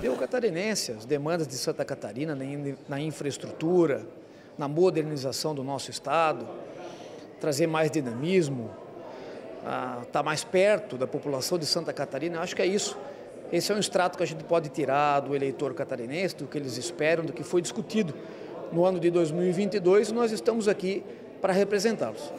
atender o catarinense, as demandas de Santa Catarina na infraestrutura, na modernização do nosso Estado, trazer mais dinamismo, estar tá mais perto da população de Santa Catarina. Acho que é isso. Esse é um extrato que a gente pode tirar do eleitor catarinense, do que eles esperam, do que foi discutido no ano de 2022 nós estamos aqui para representá-los.